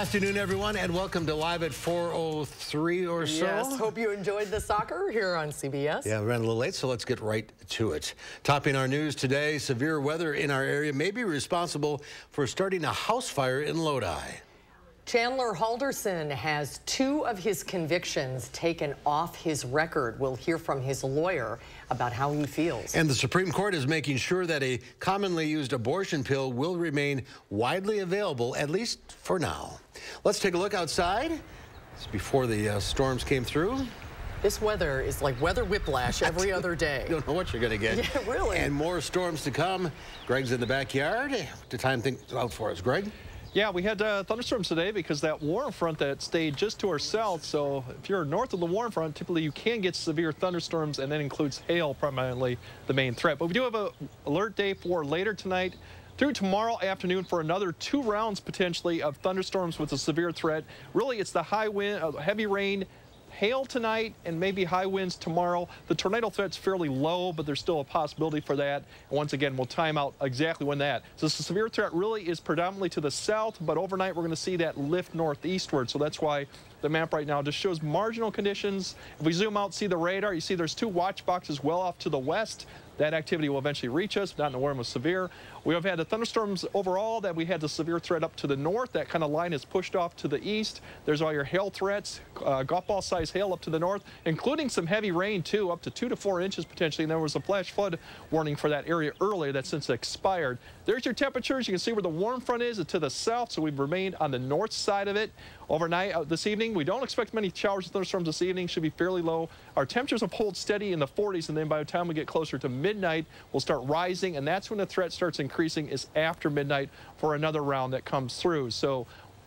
afternoon, everyone, and welcome to Live at 4.03 or so. Yes, hope you enjoyed the soccer here on CBS. Yeah, we ran a little late, so let's get right to it. Topping our news today, severe weather in our area may be responsible for starting a house fire in Lodi. Chandler Halderson has two of his convictions taken off his record. We'll hear from his lawyer about how he feels. And the Supreme Court is making sure that a commonly used abortion pill will remain widely available, at least for now. Let's take a look outside. It's before the uh, storms came through. This weather is like weather whiplash every other day. You don't know what you're going to get. Yeah, really. And more storms to come. Greg's in the backyard to time things out for us. Greg? Yeah, we had uh, thunderstorms today because that warm front that stayed just to our south. So if you're north of the warm front, typically you can get severe thunderstorms, and that includes hail, primarily the main threat. But we do have a alert day for later tonight through tomorrow afternoon for another two rounds potentially of thunderstorms with a severe threat. Really, it's the high wind, uh, heavy rain, hail tonight and maybe high winds tomorrow. The tornado threat's fairly low, but there's still a possibility for that. And once again, we'll time out exactly when that. So the severe threat really is predominantly to the south, but overnight we're going to see that lift northeastward. So that's why the map right now just shows marginal conditions. If we zoom out, see the radar, you see there's two watch boxes well off to the west. That activity will eventually reach us, not in the warm was severe. We have had the thunderstorms overall that we had the severe threat up to the north. That kind of line is pushed off to the east. There's all your hail threats, uh, golf ball size hail up to the north, including some heavy rain too, up to two to four inches potentially. And there was a flash flood warning for that area earlier that since expired. There's your temperatures. You can see where the warm front is to the south, so we've remained on the north side of it overnight uh, this evening. We don't expect many showers and thunderstorms this evening. Should be fairly low. Our temperatures will hold steady in the 40s, and then by the time we get closer to midnight, we'll start rising, and that's when the threat starts increasing is after midnight for another round that comes through. So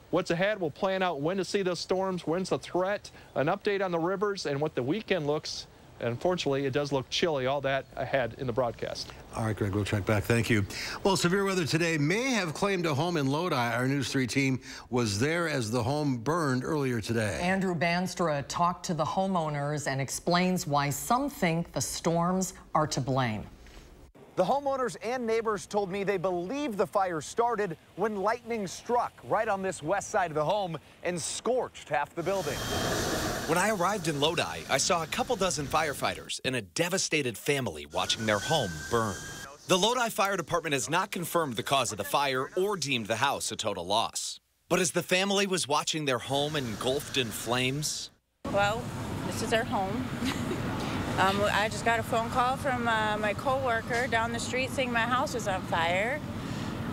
what's ahead, we'll plan out when to see those storms, when's the threat, an update on the rivers, and what the weekend looks unfortunately, it does look chilly. All that ahead in the broadcast. All right, Greg, we'll check back. Thank you. Well, severe weather today may have claimed a home in Lodi. Our News 3 team was there as the home burned earlier today. Andrew Banstra talked to the homeowners and explains why some think the storms are to blame. The homeowners and neighbors told me they believe the fire started when lightning struck right on this west side of the home and scorched half the building. When I arrived in Lodi, I saw a couple dozen firefighters and a devastated family watching their home burn. The Lodi Fire Department has not confirmed the cause of the fire or deemed the house a total loss. But as the family was watching their home engulfed in flames, well, this is our home. um, I just got a phone call from uh, my coworker down the street saying my house was on fire.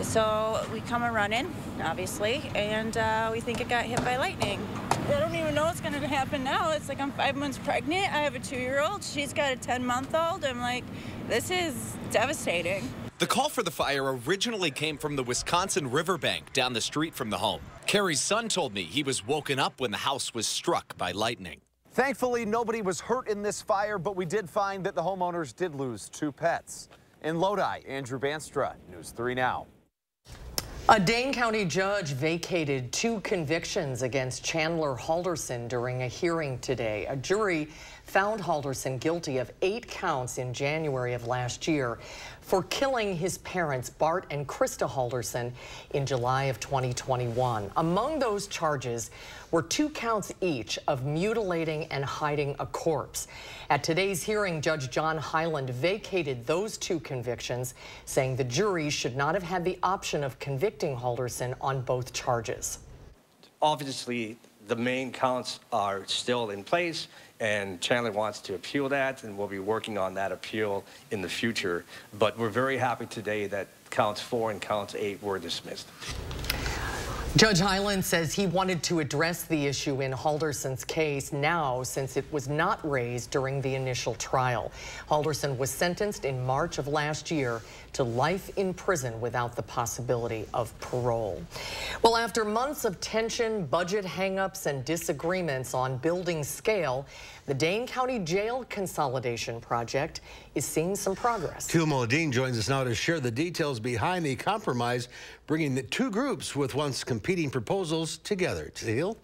So we come a running, obviously, and uh, we think it got hit by lightning. I don't even know what's going to happen now. It's like I'm five months pregnant. I have a two-year-old. She's got a 10-month-old. I'm like, this is devastating. The call for the fire originally came from the Wisconsin riverbank down the street from the home. Carrie's son told me he was woken up when the house was struck by lightning. Thankfully, nobody was hurt in this fire, but we did find that the homeowners did lose two pets. In Lodi, Andrew Banstra, News 3 Now. A Dane County judge vacated two convictions against Chandler Halderson during a hearing today. A jury found Halderson guilty of eight counts in January of last year for killing his parents, Bart and Krista Halderson, in July of 2021. Among those charges were two counts each of mutilating and hiding a corpse. At today's hearing, Judge John Hyland vacated those two convictions, saying the jury should not have had the option of convicting Halderson on both charges. Obviously, the main counts are still in place, and Chandler wants to appeal that, and we'll be working on that appeal in the future. But we're very happy today that counts four and counts eight were dismissed. Judge Hyland says he wanted to address the issue in Halderson's case now since it was not raised during the initial trial. Halderson was sentenced in March of last year to life in prison without the possibility of parole. Well, after months of tension, budget hangups, and disagreements on building scale, the Dane County Jail Consolidation Project is seeing some progress. Teal Moladine joins us now to share the details behind the compromise, bringing the two groups with once competing proposals together. Teal?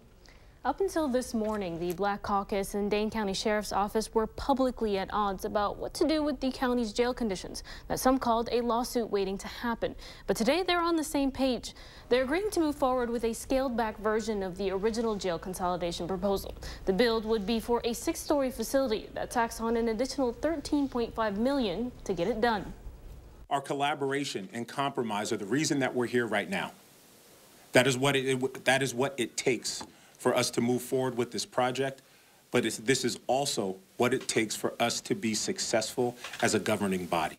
Up until this morning, the Black Caucus and Dane County Sheriff's Office were publicly at odds about what to do with the county's jail conditions that some called a lawsuit waiting to happen. But today they're on the same page. They're agreeing to move forward with a scaled back version of the original jail consolidation proposal. The build would be for a six-story facility that tacks on an additional 13.5 million to get it done. Our collaboration and compromise are the reason that we're here right now. That is what it, it that is what it takes for us to move forward with this project, but this is also what it takes for us to be successful as a governing body.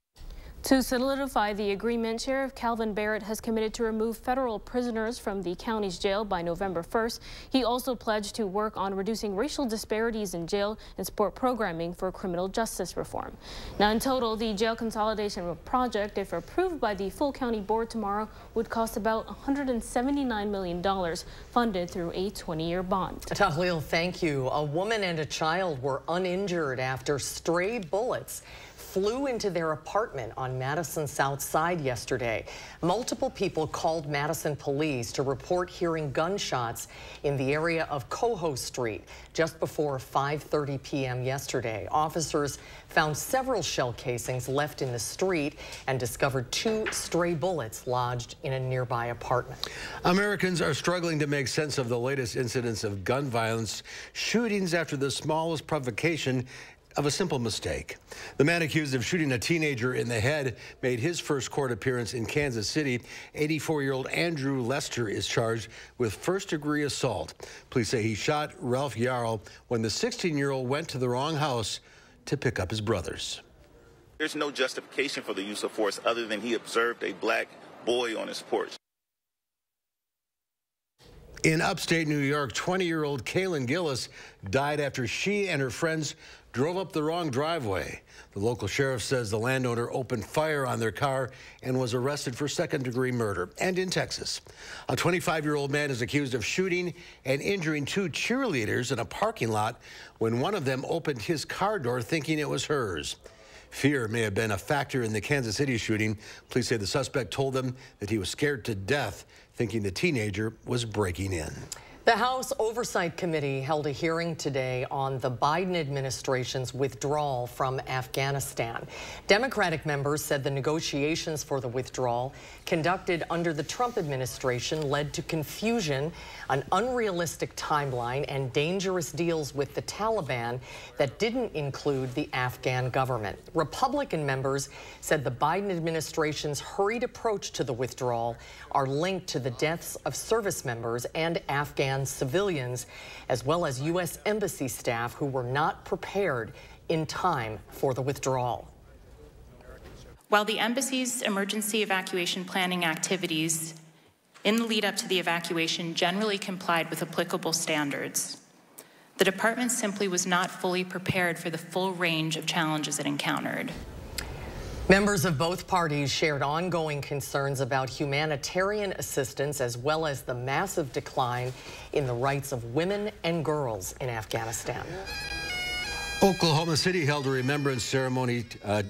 To solidify the agreement, Sheriff Kalvin Barrett has committed to remove federal prisoners from the county's jail by November 1st. He also pledged to work on reducing racial disparities in jail and support programming for criminal justice reform. Now, in total, the jail consolidation project, if approved by the full county board tomorrow, would cost about $179 million, funded through a 20-year bond. Tahlil, thank you. A woman and a child were uninjured after stray bullets flew into their apartment on Madison South Side yesterday. Multiple people called Madison police to report hearing gunshots in the area of Coho Street just before 5.30 p.m. yesterday. Officers found several shell casings left in the street and discovered two stray bullets lodged in a nearby apartment. Americans are struggling to make sense of the latest incidents of gun violence, shootings after the smallest provocation of a simple mistake. The man accused of shooting a teenager in the head made his first court appearance in Kansas City. 84-year-old Andrew Lester is charged with first-degree assault. Police say he shot Ralph Yarl when the 16-year-old went to the wrong house to pick up his brothers. There's no justification for the use of force other than he observed a black boy on his porch. In upstate New York, 20-year-old Kaylin Gillis died after she and her friends drove up the wrong driveway. The local sheriff says the landowner opened fire on their car and was arrested for second-degree murder. And in Texas, a 25-year-old man is accused of shooting and injuring two cheerleaders in a parking lot when one of them opened his car door thinking it was hers. Fear may have been a factor in the Kansas City shooting. Police say the suspect told them that he was scared to death, thinking the teenager was breaking in. The House Oversight Committee held a hearing today on the Biden administration's withdrawal from Afghanistan. Democratic members said the negotiations for the withdrawal conducted under the Trump administration led to confusion, an unrealistic timeline, and dangerous deals with the Taliban that didn't include the Afghan government. Republican members said the Biden administration's hurried approach to the withdrawal are linked to the deaths of service members and Afghan and civilians, as well as U.S. Embassy staff who were not prepared in time for the withdrawal. While the embassy's emergency evacuation planning activities in the lead up to the evacuation generally complied with applicable standards, the department simply was not fully prepared for the full range of challenges it encountered. Members of both parties shared ongoing concerns about humanitarian assistance as well as the massive decline in the rights of women and girls in Afghanistan. Oklahoma City held a remembrance ceremony uh,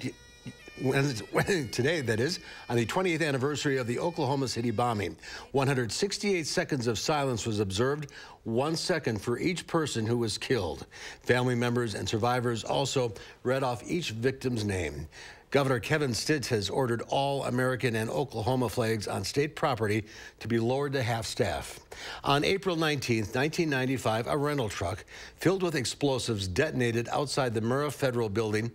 today, that is, on the 20th anniversary of the Oklahoma City bombing. 168 seconds of silence was observed, one second for each person who was killed. Family members and survivors also read off each victim's name. Governor Kevin Stitt has ordered all American and Oklahoma flags on state property to be lowered to half staff. On April 19, 1995, a rental truck filled with explosives detonated outside the Murrah Federal Building.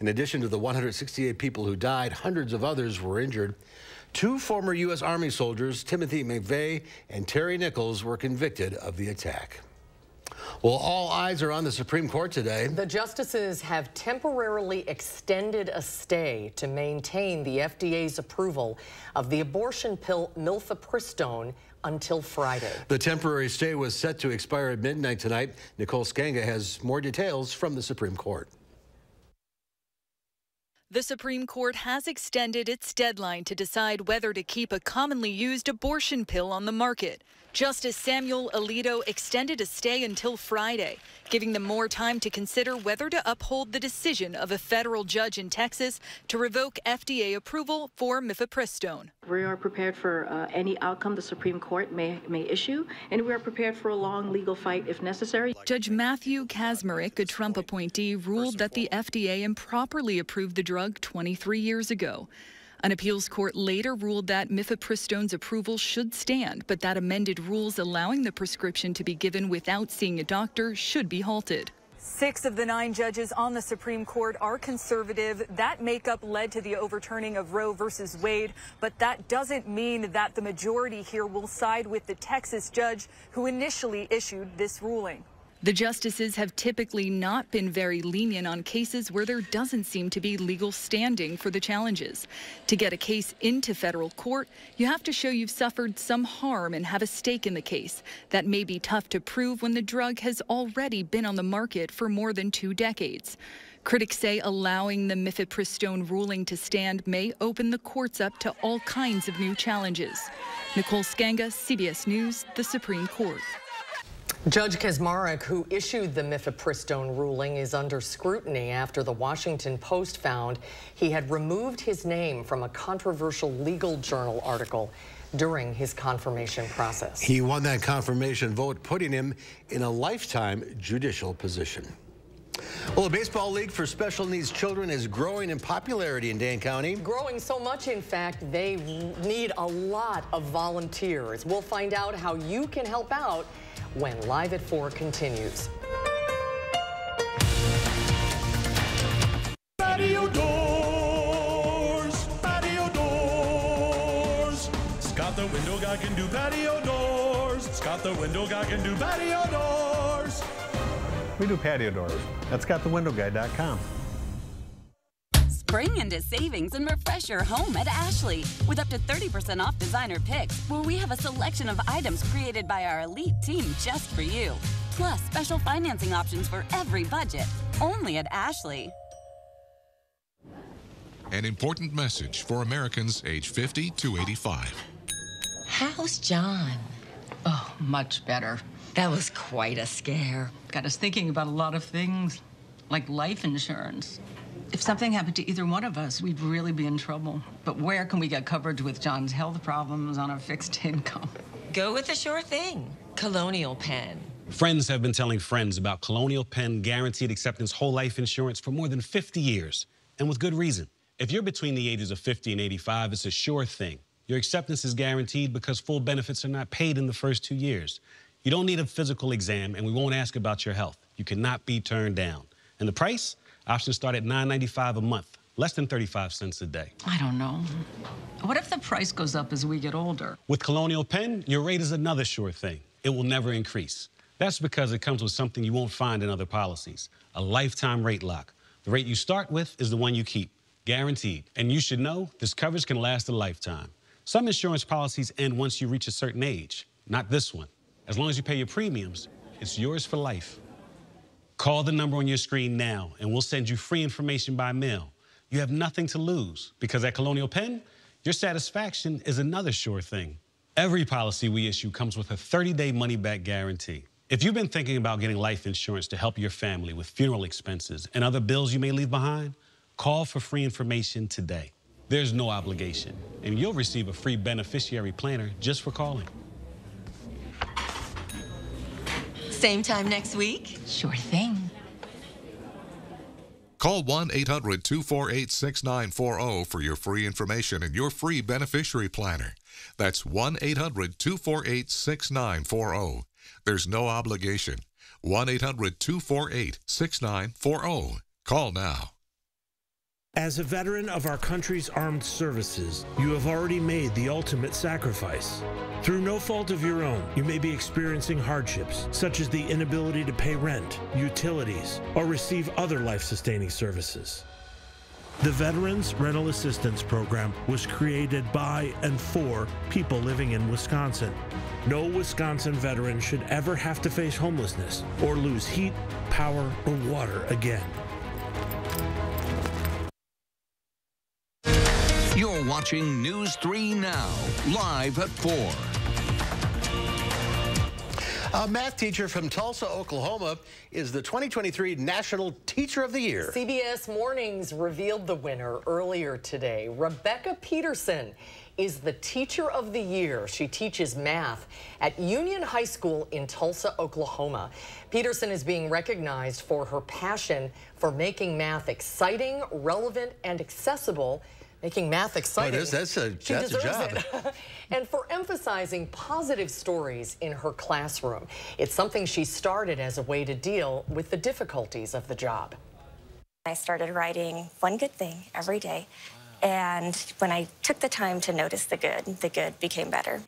In addition to the 168 people who died, hundreds of others were injured. Two former U.S. Army soldiers, Timothy McVeigh and Terry Nichols, were convicted of the attack. Well, all eyes are on the Supreme Court today. The justices have temporarily extended a stay to maintain the FDA's approval of the abortion pill mifepristone until Friday. The temporary stay was set to expire at midnight tonight. Nicole Sganga has more details from the Supreme Court. The Supreme Court has extended its deadline to decide whether to keep a commonly used abortion pill on the market. Justice Samuel Alito extended a stay until Friday, giving them more time to consider whether to uphold the decision of a federal judge in Texas to revoke FDA approval for mifepristone. We are prepared for uh, any outcome the Supreme Court may, may issue, and we are prepared for a long legal fight if necessary. Judge Matthew Kacsmaryk, a Trump appointee, ruled that the FDA improperly approved the drug 23 years ago. An appeals court later ruled that mifepristone's approval should stand, but that amended rules allowing the prescription to be given without seeing a doctor should be halted. Six of the nine judges on the Supreme Court are conservative. That makeup led to the overturning of Roe versus Wade, but that doesn't mean that the majority here will side with the Texas judge who initially issued this ruling. The justices have typically not been very lenient on cases where there doesn't seem to be legal standing for the challenges. To get a case into federal court, you have to show you've suffered some harm and have a stake in the case. That may be tough to prove when the drug has already been on the market for more than two decades. Critics say allowing the mifepristone ruling to stand may open the courts up to all kinds of new challenges. Nicole Sganga, CBS News, the Supreme Court. Judge Kacsmaryk, who issued the mifepristone ruling, is under scrutiny after the Washington Post found he had removed his name from a controversial legal journal article during his confirmation process. He won that confirmation vote, putting him in a lifetime judicial position. Well, the Baseball League for Special Needs Children is growing in popularity in Dane County. Growing so much, in fact, they need a lot of volunteers. We'll find out how you can help out when Live at 4 continues. Patio doors, patio doors. Scott the window guy can do patio doors. Scott the window guy can do patio doors. We do patio doors at scottthewindowguy.com. Spring into savings and refresh your home at Ashley with up to 30% off designer picks, where we have a selection of items created by our elite team just for you. Plus, special financing options for every budget, only at Ashley. An important message for Americans age 50 to 85. How's John? Oh, much better. That was quite a scare. Got us thinking about a lot of things, like life insurance. If something happened to either one of us, we'd really be in trouble. But where can we get coverage with John's health problems on a fixed income? Go with the sure thing Colonial Penn. Friends have been telling friends about Colonial Penn guaranteed acceptance whole life insurance for more than 50 years, and with good reason. If you're between the ages of 50 and 85, it's a sure thing. Your acceptance is guaranteed because full benefits are not paid in the first two years. You don't need a physical exam, and we won't ask about your health. You cannot be turned down. And the price? Options start at $9.95 a month, less than 35 cents a day. I don't know. What if the price goes up as we get older? With Colonial Penn, your rate is another sure thing. It will never increase. That's because it comes with something you won't find in other policies, a lifetime rate lock. The rate you start with is the one you keep, guaranteed. And you should know this coverage can last a lifetime. Some insurance policies end once you reach a certain age, not this one. As long as you pay your premiums, it's yours for life. Call the number on your screen now, and we'll send you free information by mail. You have nothing to lose because at Colonial Penn, your satisfaction is another sure thing. Every policy we issue comes with a 30 day money back guarantee. If you've been thinking about getting life insurance to help your family with funeral expenses and other bills you may leave behind, call for free information today. There's no obligation, and you'll receive a free beneficiary planner just for calling. Same time next week? Sure thing. Call 1 800 248 6940 for your free information and your free beneficiary planner. That's 1 800 248 6940. There's no obligation. 1 800 248 6940. Call now. As a veteran of our country's armed services, you have already made the ultimate sacrifice. Through no fault of your own, you may be experiencing hardships, such as the inability to pay rent, utilities, or receive other life sustaining services. The Veterans Rental Assistance Program was created by and for people living in Wisconsin. No Wisconsin veteran should ever have to face homelessness or lose heat, power, or water again. You're watching News 3 Now, live at 4. A math teacher from Tulsa, Oklahoma is the 2023 National Teacher of the Year. CBS Mornings revealed the winner earlier today. Rebecca Peterson is the Teacher of the Year. She teaches math at Union High School in Tulsa, Oklahoma. Peterson is being recognized for her passion for making math exciting, relevant, and accessible making math exciting. Oh, that's a, she that's a job. And for emphasizing positive stories in her classroom. It's something she started as a way to deal with the difficulties of the job. I started writing one good thing every day. And when I took the time to notice the good, the good became better.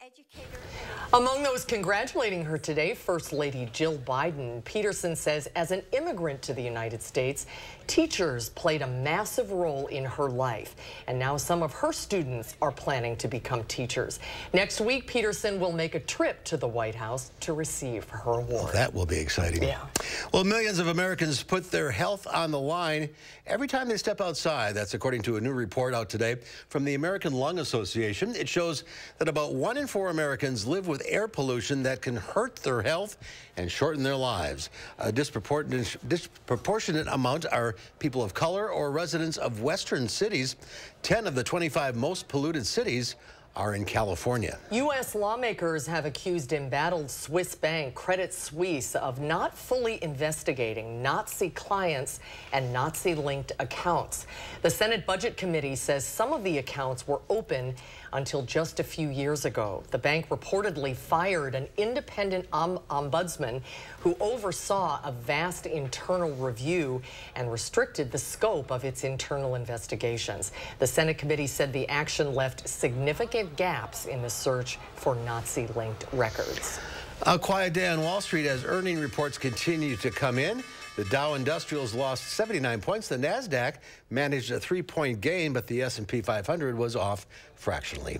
Among those congratulating her today, First Lady Jill Biden. Peterson says as an immigrant to the United States, teachers played a massive role in her life. And now some of her students are planning to become teachers. Next week, Peterson will make a trip to the White House to receive her award. Well, that will be exciting. Yeah. Well, millions of Americans put their health on the line every time they step outside. That's according to a new report out today from the American Lung Association. It shows that about one in four Americans live with air pollution that can hurt their health and shorten their lives. A disproportionate, disproportionate amount are people of color or residents of western cities. 10 of the 25 most polluted cities are in California. U.S. lawmakers have accused embattled Swiss bank Credit Suisse of not fully investigating Nazi clients and Nazi-linked accounts. The Senate Budget Committee says some of the accounts were open until just a few years ago. The bank reportedly fired an independent om ombudsman who oversaw a vast internal review and restricted the scope of its internal investigations. The Senate committee said the action left significant gaps in the search for Nazi-linked records. A quiet day on Wall Street as earning reports continue to come in. The Dow Industrials lost 79 points. The Nasdaq managed a three-point gain, but the S&P 500 was off fractionally.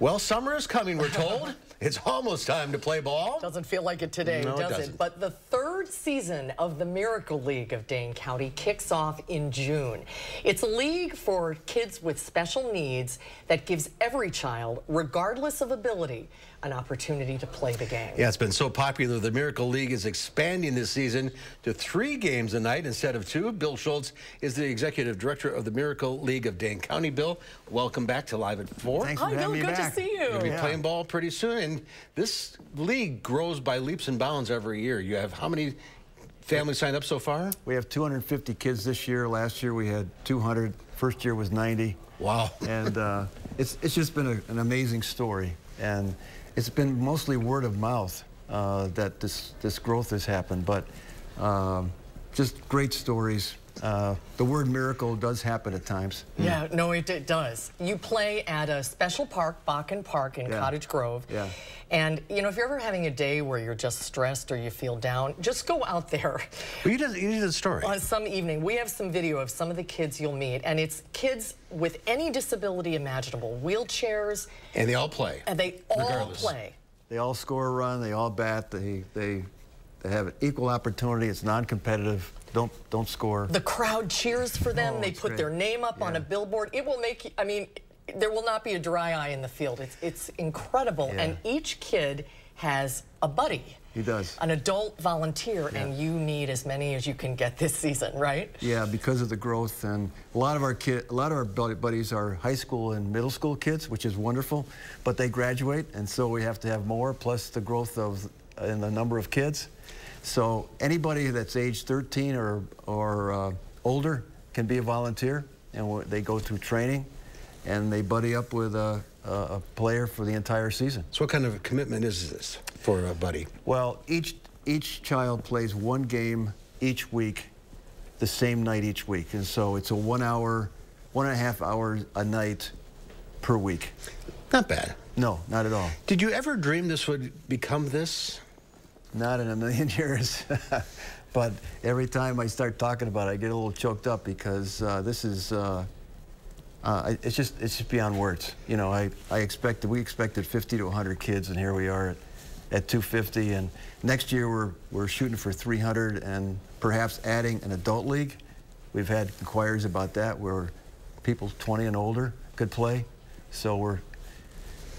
Well, summer is coming, we're told. It's almost time to play ball. Doesn't feel like it today, no, does it, it? But the third season of the Miracle League of Dane County kicks off in June. It's a league for kids with special needs that gives every child, regardless of ability, an opportunity to play the game. Yeah, it's been so popular. The Miracle League is expanding this season to three games a night instead of two. Bill Schultz is the executive director of the Miracle League of Dane County. Bill, welcome back to Live at 4. Thanks for Hi, having Bill, me good back. to see you. You'll be Yeah. playing ball pretty soon, and this league grows by leaps and bounds every year. You have how many families signed up so far? We have 250 kids this year. Last year we had 200. First year was 90. Wow. and uh, it's, it's just been a, an amazing story. And it's been mostly word of mouth uh, that this, this growth has happened. But um, just great stories. Uh, the word miracle does happen at times. Yeah, no, it, it does. You play at a special park, Bakken Park in Yeah. Cottage Grove. Yeah. And, you know, if you're ever having a day where you're just stressed or you feel down, just go out there. Well, you did, you did a story. On some evening, we have some video of some of the kids you'll meet, and it's kids with any disability imaginable, wheelchairs, And they all play. and they all Regardless. play. They all score a run. They all bat. They, they, they have an equal opportunity. It's non-competitive. Don't, don't score. The crowd cheers for them. Oh, they put great. their name up on a billboard. It will make. I mean, there will not be a dry eye in the field. It's, it's incredible. Yeah. And each kid has a buddy. He does. An adult volunteer, and you need as many as you can get this season, right? Yeah, because of the growth, and a lot of our kid, a lot of our buddies are high school and middle school kids, which is wonderful. But they graduate, and so we have to have more, plus the growth of in the number of kids. So anybody that's age 13 or or uh, older can be a volunteer, and they go through training, and they buddy up with a, a, a player for the entire season. So what kind of commitment is this for a buddy? Well, each each child plays one game each week, the same night each week, and so it's a one hour, one and a half hours a night per week. Not bad. No, not at all. Did you ever dream this would become this? Not in a million years. but every time I start talking about it, I get a little choked up because uh, this is, uh, uh, it's just it's just beyond words. You know, I, I expected we expected 50 to 100 kids, and here we are at, at 250. And next year we're we're shooting for 300, and perhaps adding an adult league. We've had inquiries about that where people 20 and older could play. So we're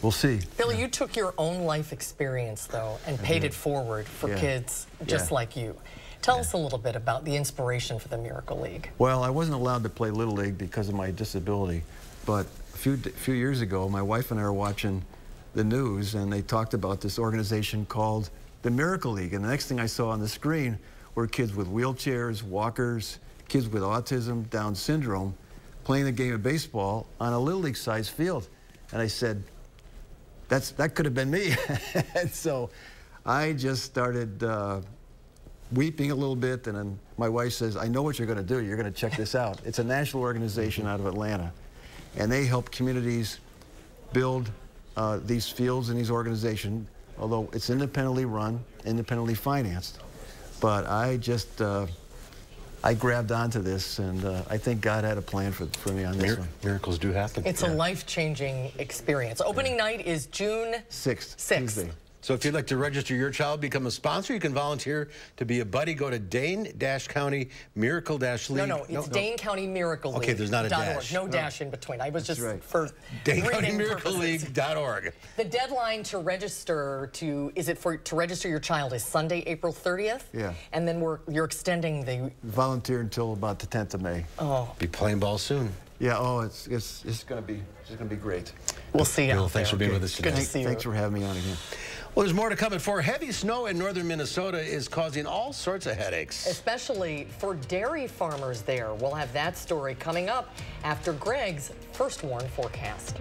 we'll see. Bill, you took your own life experience, though, and paid it forward for Yeah. kids just Yeah. like you. Tell us a little bit about the inspiration for the Miracle League. Well, I wasn't allowed to play Little League because of my disability, but a few, a few years ago, my wife and I were watching the news, and they talked about this organization called the Miracle League. And the next thing I saw on the screen were kids with wheelchairs, walkers, kids with autism, Down syndrome, playing the game of baseball on a Little League sized field. And I said, that's, that could have been me. and so I just started uh, weeping a little bit, and then my wife says, I know what you're going to do. You're going to check this out. It's a national organization out of Atlanta, and they help communities build uh, these fields and these organizations, although it's independently run, independently financed. But I just, uh, I grabbed onto this, and uh, I think God had a plan for, for me on this Mir- one. miracles do happen. It's a life-changing experience. Opening night is June 6th. 6th. Tuesday. So if you'd like to register your child, become a sponsor, you can volunteer to be a buddy. Go to Dane-County Miracle-League. No, no, it's Dane County Miracle League. Okay, there's not a dot org. dash. No, No. dash in between. I was just right. for Dane County reading Miracle purposes. League.org. The deadline to register to is it for to register your child is Sunday, April 30th. Yeah. And then we're you're extending the Volunteer until about the 10th of May. oh Be playing ball soon. Yeah, oh, it's, it's, it's going to be, it's going to be great. we'll see you Bill, out thanks there. for being with us today. Good today. to see you. Thanks for having me on again. Well, there's more to come at four. Heavy snow in northern Minnesota is causing all sorts of headaches. Especially for dairy farmers there. We'll have that story coming up after Greg's first warn forecast.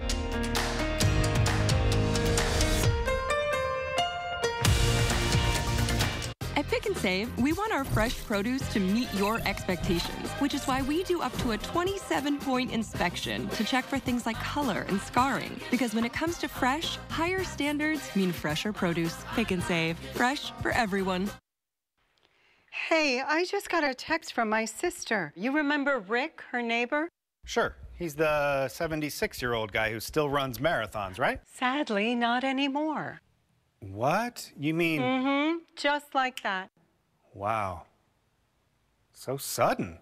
At Pick 'n Save, we want our fresh produce to meet your expectations, which is why we do up to a 27 point inspection to check for things like color and scarring. Because when it comes to fresh, higher standards mean fresher produce. Pick 'n Save, fresh for everyone. Hey, I just got a text from my sister. You remember Rick, her neighbor? Sure. He's the 76 year old guy who still runs marathons, right? Sadly, not anymore. What? You mean. Mm-hmm. Just like that. Wow. So sudden.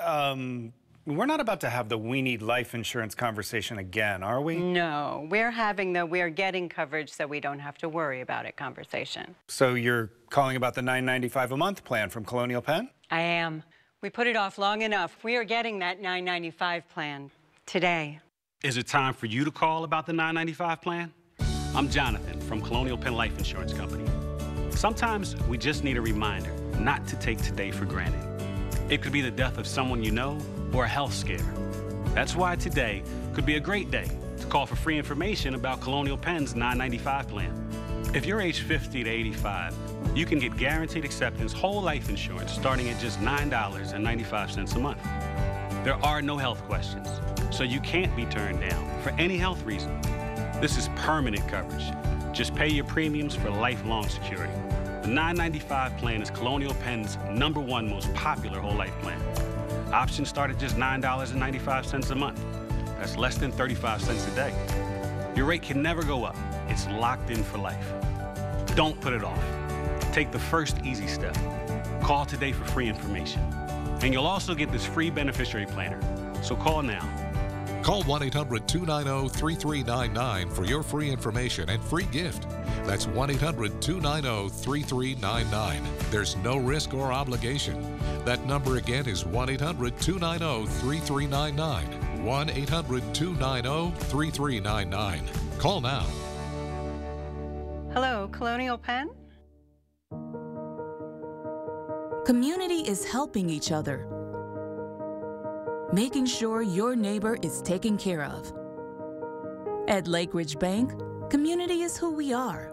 Um, we're not about to have the we need life insurance conversation again, are we? No, we're having the we're getting coverage so we don't have to worry about it conversation. So you're calling about the 995 a month plan from Colonial Penn? I am. We put it off long enough. We are getting that 995 plan today. Is it time for you to call about the 995 plan? I'm Jonathan from Colonial Penn Life Insurance Company. Sometimes we just need a reminder not to take today for granted. It could be the death of someone you know or a health scare. That's why today could be a great day to call for free information about Colonial Penn's 995 plan. If you're age 50 to 85, you can get guaranteed acceptance whole life insurance starting at just $9.95 a month. There are no health questions, so you can't be turned down for any health reason. This is permanent coverage. Just pay your premiums for lifelong security. The 995 plan is Colonial Penn's number one most popular whole life plan. Options start at just $9.95 a month. That's less than 35 cents a day. Your rate can never go up. It's locked in for life. Don't put it off. Take the first easy step. Call today for free information. And you'll also get this free beneficiary planner. So call now. Call 1 800 290 3399 for your free information and free gift. That's 1 800 290 3399. There's no risk or obligation. That number again is 1 800 290 3399. 1 800 290 3399. Call now. Hello, Colonial Penn? Community is helping each other, making sure your neighbor is taken care of. At Lake Ridge Bank, community is who we are.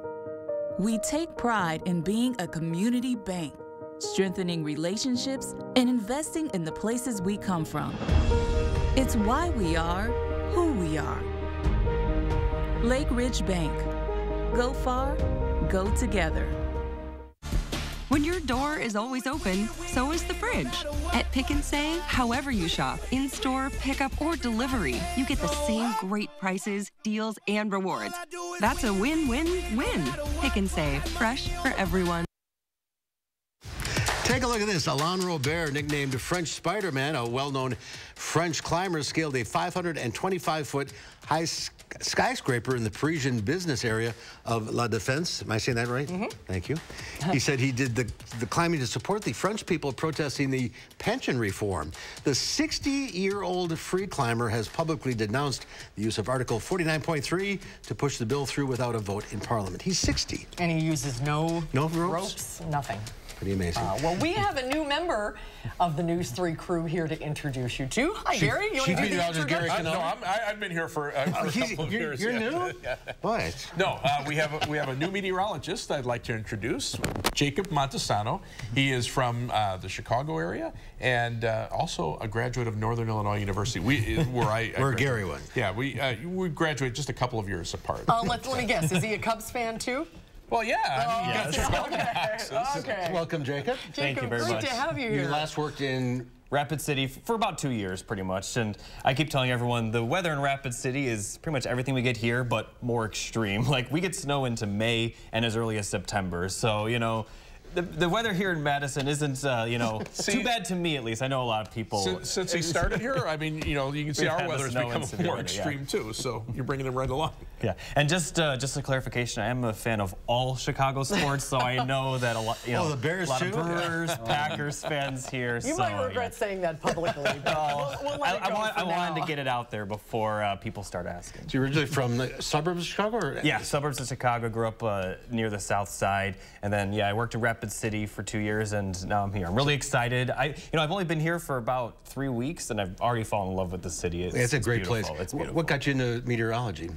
We take pride in being a community bank, strengthening relationships and investing in the places we come from. It's why we are who we are. Lake Ridge Bank. Go far, go together. When your door is always open, so is the fridge. At Pick 'n Save, however you shop, in store, pickup, or delivery, you get the same great prices, deals, and rewards. That's a win win win. Pick 'n Save, fresh for everyone. Take a look at this. Alain Robert, nicknamed French Spider-Man, a well-known French climber, scaled a 525-foot high skyscraper in the Parisian business area of La Défense. Am I saying that right? Mm -hmm. Thank you. he said he did the, the climbing to support the French people protesting the pension reform. The 60-year-old free climber has publicly denounced the use of Article 49.3 to push the bill through without a vote in Parliament. He's 60. And he uses no, no ropes? ropes nothing. Pretty amazing. Uh, well, we have a new member of the News 3 crew here to introduce you to. Hi, she, Gary. You she's been Gary I, No, i have been here for, uh, for oh, a couple of you're, years. You're new? yeah. What? No, uh, we have a, we have a new meteorologist I'd like to introduce, Jacob Montesano. He is from uh, the Chicago area and uh, also a graduate of Northern Illinois University. We where I, where Gary went. Yeah, we uh, we graduated just a couple of years apart. Uh, let, let me guess. Is he a Cubs fan too? Well, yeah. I mean, oh, okay. okay. Welcome, Jacob. Jacob. Thank you very great much. to have you here. You last worked in Rapid City for about two years, pretty much. And I keep telling everyone the weather in Rapid City is pretty much everything we get here, but more extreme. Like, we get snow into May and as early as September. So, you know, the, the weather here in Madison isn't, uh, you know, see, too bad to me at least. I know a lot of people. Since, since he started here, I mean, you know, you can see our weather has become more extreme yeah. too. So you're bringing them right along. Yeah, and just uh, just a clarification, I am a fan of all Chicago sports, so I know that a lot, you know, oh, the Bears a lot too? of Brewers, yeah. Packers fans here. You so, might regret yeah. saying that publicly. well, we'll, we'll I, I, want, I wanted to get it out there before uh, people start asking. So you're originally from the suburbs of Chicago? Or? Yeah, suburbs of Chicago. Grew up uh, near the South Side, and then yeah, I worked in Rapid City for two years, and now I'm here. I'm really excited. I, you know, I've only been here for about three weeks, and I've already fallen in love with the city. It's, it's a great beautiful. place. It's beautiful. What got you into meteorology?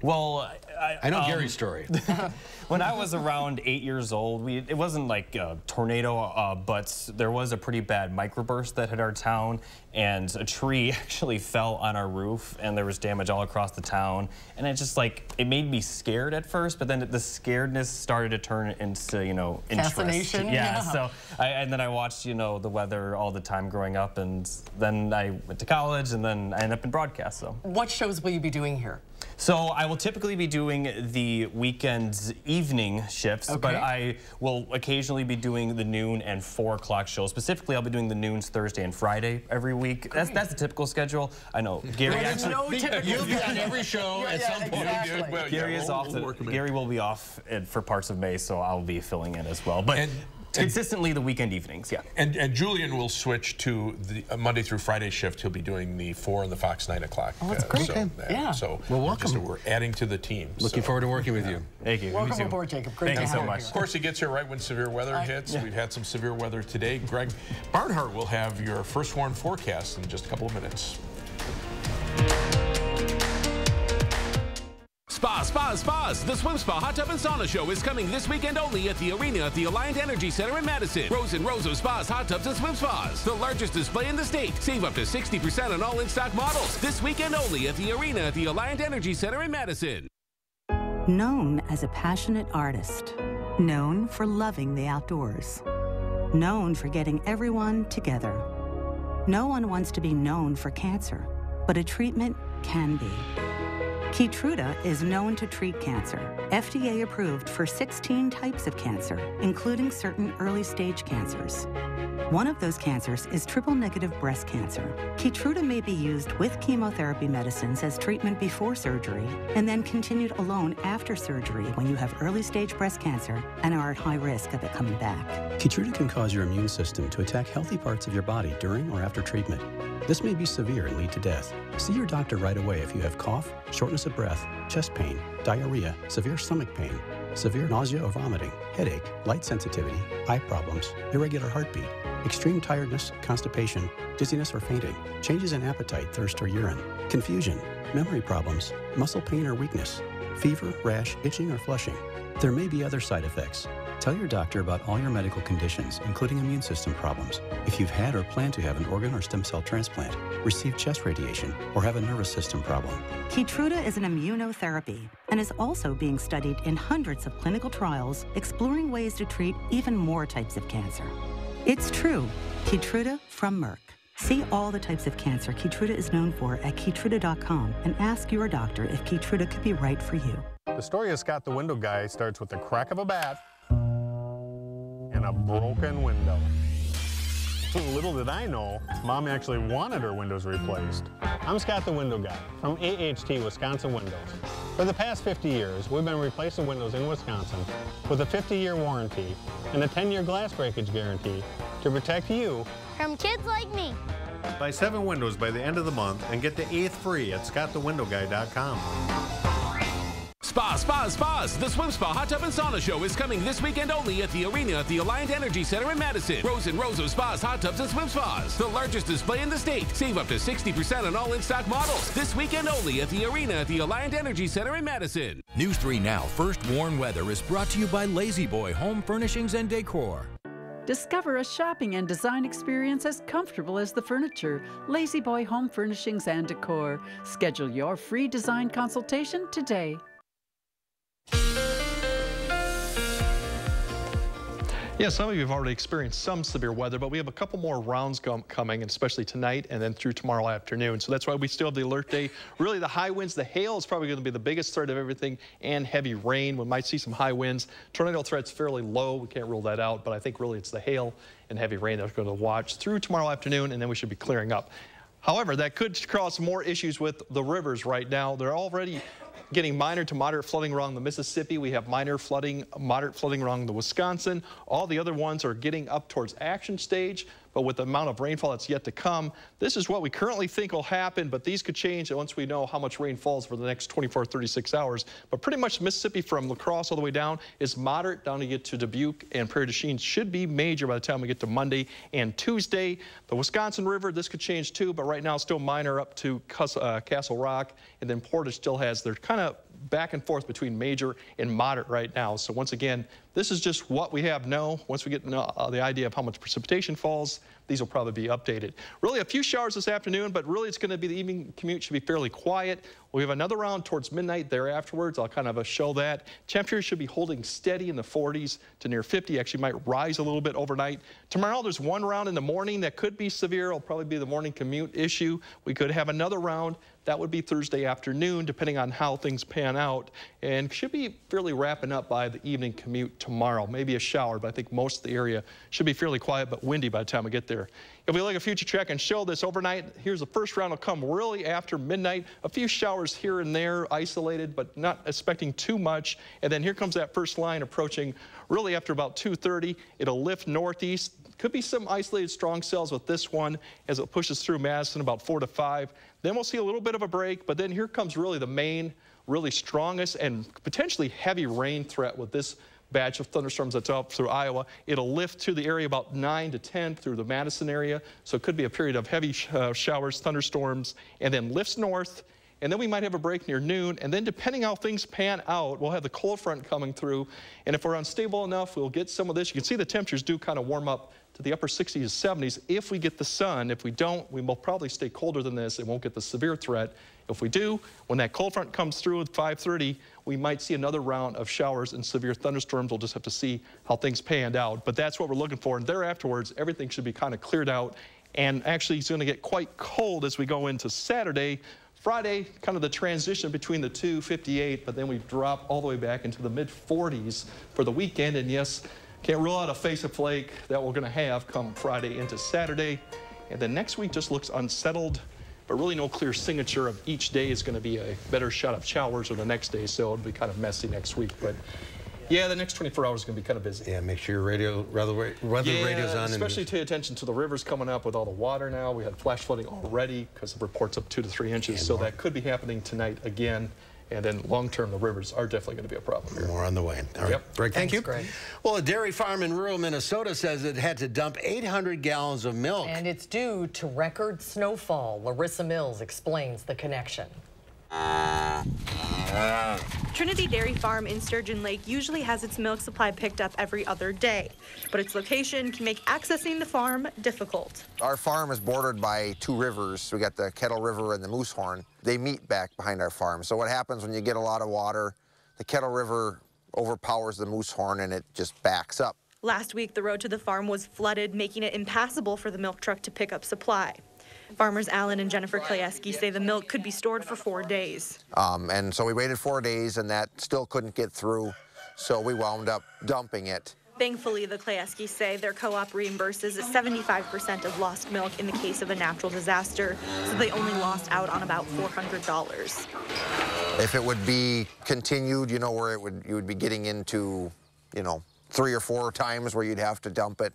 Well, I, I know um, Gary's story. when I was around eight years old, we, it wasn't like a tornado, uh, but there was a pretty bad microburst that hit our town, and a tree actually fell on our roof, and there was damage all across the town. And it just like, it made me scared at first, but then the scaredness started to turn into, you know, interest. Fascination. Yeah, yeah. so, I, and then I watched, you know, the weather all the time growing up, and then I went to college, and then I ended up in broadcast, so. What shows will you be doing here? So I will typically be doing the weekends evening shifts, okay. but I will occasionally be doing the noon and four o'clock shows. Specifically, I'll be doing the noons Thursday and Friday every week. That's that's the typical schedule. I know Gary well, actually. No You'll be on every show at yeah, some point. Exactly. Well, Gary yeah, is we'll, off. We'll the, Gary will be off uh, for parts of May, so I'll be filling in as well. But. And, consistently the weekend evenings, yeah. And, and Julian will switch to the uh, Monday through Friday shift. He'll be doing the 4 and the Fox 9 o'clock. Oh, that's uh, great. So, okay. yeah. So well, welcome. We're, just, we're adding to the team. Looking so. forward to working with you. Thank you. Welcome aboard, Jacob. Great Thank you so much. Of course, he gets here right when severe weather hits. Yeah. We've had some severe weather today. Greg Barnhart will have your first warn forecast in just a couple of minutes. Spa, spas, spas. The Swim Spa Hot Tub and Sauna Show is coming this weekend only at the arena at the Alliant Energy Center in Madison. Rows and rows of spas, hot tubs, and swim spas. The largest display in the state. Save up to 60% on all in-stock models. This weekend only at the arena at the Alliant Energy Center in Madison. Known as a passionate artist. Known for loving the outdoors. Known for getting everyone together. No one wants to be known for cancer, but a treatment can be. Keytruda is known to treat cancer, FDA approved for 16 types of cancer, including certain early stage cancers. One of those cancers is triple negative breast cancer. Keytruda may be used with chemotherapy medicines as treatment before surgery and then continued alone after surgery when you have early stage breast cancer and are at high risk of it coming back. Keytruda can cause your immune system to attack healthy parts of your body during or after treatment. This may be severe and lead to death. See your doctor right away if you have cough, shortness of breath, chest pain, diarrhea, severe stomach pain, severe nausea or vomiting, headache, light sensitivity, eye problems, irregular heartbeat, extreme tiredness, constipation, dizziness or fainting, changes in appetite, thirst or urine, confusion, memory problems, muscle pain or weakness, fever, rash, itching or flushing. There may be other side effects. Tell your doctor about all your medical conditions, including immune system problems. If you've had or plan to have an organ or stem cell transplant, receive chest radiation, or have a nervous system problem. Keytruda is an immunotherapy and is also being studied in hundreds of clinical trials exploring ways to treat even more types of cancer. It's true. Keytruda from Merck. See all the types of cancer Keytruda is known for at Keytruda.com and ask your doctor if Keytruda could be right for you. The story of Scott the Window Guy starts with the crack of a bat and a broken window. Little did I know, Mom actually wanted her windows replaced. I'm Scott the Window Guy from AHT Wisconsin Windows. For the past 50 years, we've been replacing windows in Wisconsin with a 50-year warranty and a 10-year glass breakage guarantee to protect you from kids like me. Buy seven windows by the end of the month and get the eighth free at scottthewindowguy.com. Spa, spas, spas. The Swim Spa Hot Tub and Sauna Show is coming this weekend only at the arena at the Alliant Energy Center in Madison. Rose and Roseau Spas, Hot Tubs, and Swim Spas. The largest display in the state. Save up to 60% on all in-stock models. This weekend only at the arena at the Alliant Energy Center in Madison. News 3 Now First Warn Weather is brought to you by La-Z-Boy Home Furnishings and Decor. Discover a shopping and design experience as comfortable as the furniture. La-Z-Boy Home Furnishings and Decor. Schedule your free design consultation today. Yeah, some of you have already experienced some severe weather, but we have a couple more rounds coming, especially tonight and then through tomorrow afternoon. So that's why we still have the alert day. Really, the high winds, the hail is probably going to be the biggest threat of everything, and heavy rain. We might see some high winds. Tornado threat's fairly low. We can't rule that out, but I think really it's the hail and heavy rain that we're going to watch through tomorrow afternoon, and then we should be clearing up. However, that could cause more issues with the rivers right now. They're already getting minor to moderate flooding along the Mississippi. We have minor flooding, moderate flooding along the Wisconsin. All the other ones are getting up towards action stage but with the amount of rainfall that's yet to come, this is what we currently think will happen, but these could change once we know how much rain falls for the next 24, 36 hours. But pretty much Mississippi from La Crosse all the way down is moderate down to get to Dubuque and Prairie du Chien should be major by the time we get to Monday and Tuesday. The Wisconsin River, this could change too, but right now still minor up to uh, Castle Rock, and then Portage still has, they're kind of back and forth between major and moderate right now. So once again, this is just what we have now. Once we get uh, the idea of how much precipitation falls, these will probably be updated. Really a few showers this afternoon, but really it's going to be the evening commute should be fairly quiet. We have another round towards midnight there afterwards. I'll kind of uh, show that. Temperatures should be holding steady in the 40s to near 50. Actually might rise a little bit overnight. Tomorrow there's one round in the morning that could be severe. It'll probably be the morning commute issue. We could have another round that would be Thursday afternoon, depending on how things pan out, and should be fairly wrapping up by the evening commute tomorrow. Maybe a shower, but I think most of the area should be fairly quiet but windy by the time we get there. If we look at future check and show this overnight, here's the first round will come really after midnight. A few showers here and there, isolated, but not expecting too much. And then here comes that first line approaching really after about 2.30. It'll lift northeast. Could be some isolated strong cells with this one as it pushes through Madison about 4 to 5. Then we'll see a little bit of a break, but then here comes really the main, really strongest and potentially heavy rain threat with this batch of thunderstorms that's up through Iowa. It'll lift to the area about 9 to 10 through the Madison area. So it could be a period of heavy sh uh, showers, thunderstorms, and then lifts north. And then we might have a break near noon. And then depending how things pan out, we'll have the cold front coming through. And if we're unstable enough, we'll get some of this. You can see the temperatures do kind of warm up to the upper 60s, 70s if we get the sun. If we don't, we will probably stay colder than this and won't get the severe threat. If we do, when that cold front comes through at 530, we might see another round of showers and severe thunderstorms. We'll just have to see how things panned out. But that's what we're looking for. And thereafterwards, everything should be kind of cleared out. And actually, it's going to get quite cold as we go into Saturday. Friday, kind of the transition between the two, 58, but then we drop all the way back into the mid 40s for the weekend. And yes, can't rule out a face of flake that we're going to have come Friday into Saturday. And then next week just looks unsettled, but really no clear signature of each day is going to be a better shot of showers or the next day. So it'll be kind of messy next week. But yeah, the next 24 hours is going to be kind of busy. Yeah, make sure your radio, weather, weather yeah, radio's on. especially pay attention to the rivers coming up with all the water now. We had flash flooding already because the report's up two to three inches. And so more. that could be happening tonight again. And then long term, the rivers are definitely going to be a problem here. More on the way. All right, yep. Greg, thank Thanks, you. Greg. Well, a dairy farm in rural Minnesota says it had to dump 800 gallons of milk. And it's due to record snowfall. Larissa Mills explains the connection. Trinity Dairy Farm in Sturgeon Lake usually has its milk supply picked up every other day, but its location can make accessing the farm difficult. Our farm is bordered by two rivers. We got the Kettle River and the Moosehorn. They meet back behind our farm. So what happens when you get a lot of water, the Kettle River overpowers the Moosehorn and it just backs up. Last week, the road to the farm was flooded, making it impassable for the milk truck to pick up supply. Farmers Alan and Jennifer Klayeski say the milk could be stored for four days. Um, and so we waited four days, and that still couldn't get through. So we wound up dumping it. Thankfully, the Kleyeskis say their co-op reimburses 75% of lost milk in the case of a natural disaster, so they only lost out on about $400. If it would be continued, you know, where it would you would be getting into, you know, three or four times where you'd have to dump it,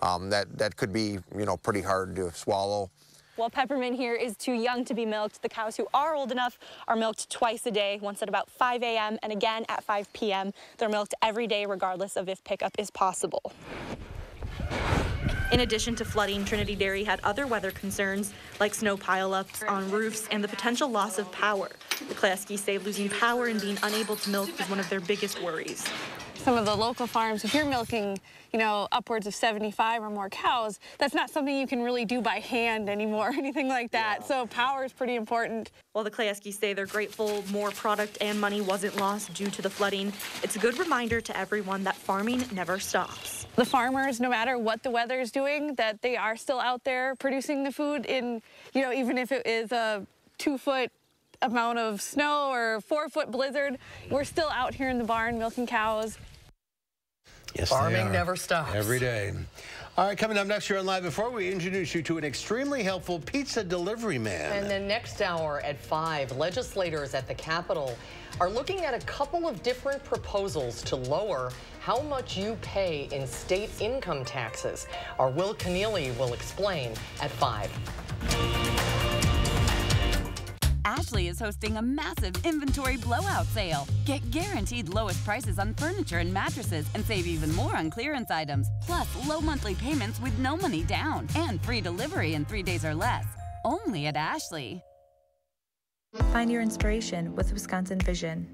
um, that that could be, you know, pretty hard to swallow. While Peppermint here is too young to be milked, the cows who are old enough are milked twice a day, once at about 5 a.m. and again at 5 p.m. They're milked every day regardless of if pickup is possible. In addition to flooding, Trinity Dairy had other weather concerns like snow pileups on roofs and the potential loss of power. The Kleyeskis say losing power and being unable to milk is one of their biggest worries some of the local farms, if you're milking, you know, upwards of 75 or more cows, that's not something you can really do by hand anymore or anything like that. Yeah. So power is pretty important. While the Kleyeskis say they're grateful more product and money wasn't lost due to the flooding, it's a good reminder to everyone that farming never stops. The farmers, no matter what the weather is doing, that they are still out there producing the food in, you know, even if it is a two foot amount of snow or four foot blizzard, we're still out here in the barn milking cows. Yes, Farming never stops. Every day. All right, coming up next year on Live, before we introduce you to an extremely helpful pizza delivery man. And then next hour at 5, legislators at the Capitol are looking at a couple of different proposals to lower how much you pay in state income taxes. Our Will Keneally will explain at 5. Ashley is hosting a massive inventory blowout sale. Get guaranteed lowest prices on furniture and mattresses and save even more on clearance items. Plus, low monthly payments with no money down and free delivery in three days or less. Only at Ashley. Find your inspiration with Wisconsin Vision.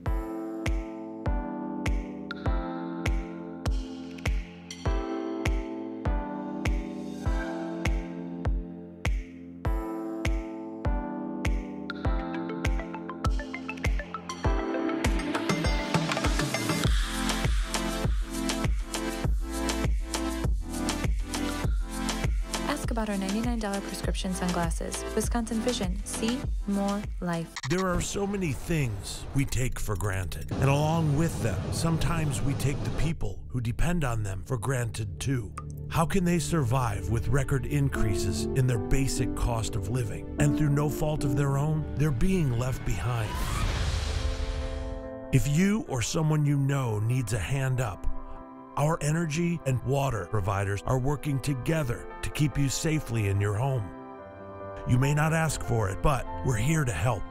$99 prescription sunglasses. Wisconsin Vision. See more life. There are so many things we take for granted. And along with them, sometimes we take the people who depend on them for granted too. How can they survive with record increases in their basic cost of living? And through no fault of their own, they're being left behind. If you or someone you know needs a hand up, our energy and water providers are working together to keep you safely in your home. You may not ask for it, but we're here to help.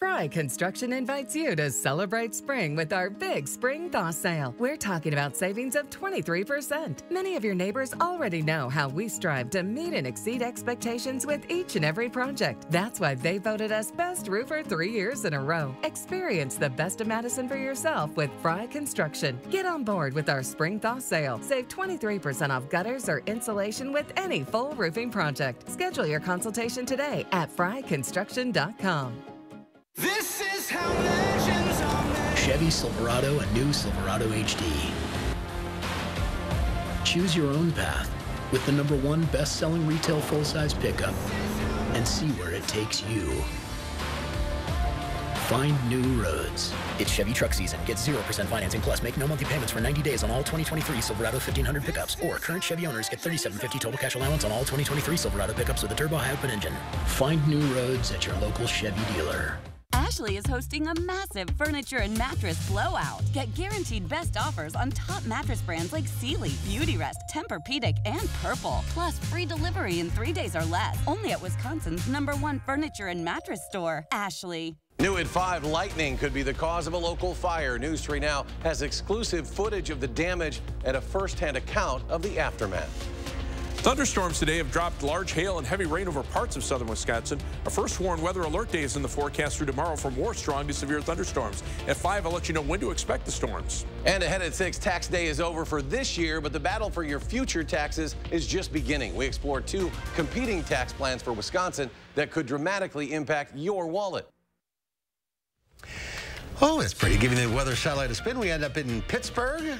Fry Construction invites you to celebrate spring with our big spring thaw sale. We're talking about savings of 23%. Many of your neighbors already know how we strive to meet and exceed expectations with each and every project. That's why they voted us Best Roofer three years in a row. Experience the best of Madison for yourself with Fry Construction. Get on board with our spring thaw sale. Save 23% off gutters or insulation with any full roofing project. Schedule your consultation today at fryconstruction.com. This is how legends are made. Chevy Silverado and new Silverado HD. Choose your own path with the number one best-selling retail full-size pickup and see where it takes you. Find new roads. It's Chevy truck season. Get 0% financing plus make no monthly payments for 90 days on all 2023 Silverado 1500 pickups. Or current Chevy owners get 3750 total cash allowance on all 2023 Silverado pickups with a turbo high output engine. Find new roads at your local Chevy dealer. Ashley is hosting a massive furniture and mattress blowout. Get guaranteed best offers on top mattress brands like Sealy, Beautyrest, Tempur-Pedic, and Purple. Plus free delivery in three days or less. Only at Wisconsin's number one furniture and mattress store, Ashley. New at 5, lightning could be the cause of a local fire. News 3 Now has exclusive footage of the damage and a first-hand account of the aftermath. Thunderstorms today have dropped large hail and heavy rain over parts of southern Wisconsin. A first warned weather alert day is in the forecast through tomorrow for more strong to severe thunderstorms. At 5, I'll let you know when to expect the storms. And ahead at 6, tax day is over for this year, but the battle for your future taxes is just beginning. We explore two competing tax plans for Wisconsin that could dramatically impact your wallet. Oh, it's pretty. Giving the weather satellite a spin, we end up in Pittsburgh.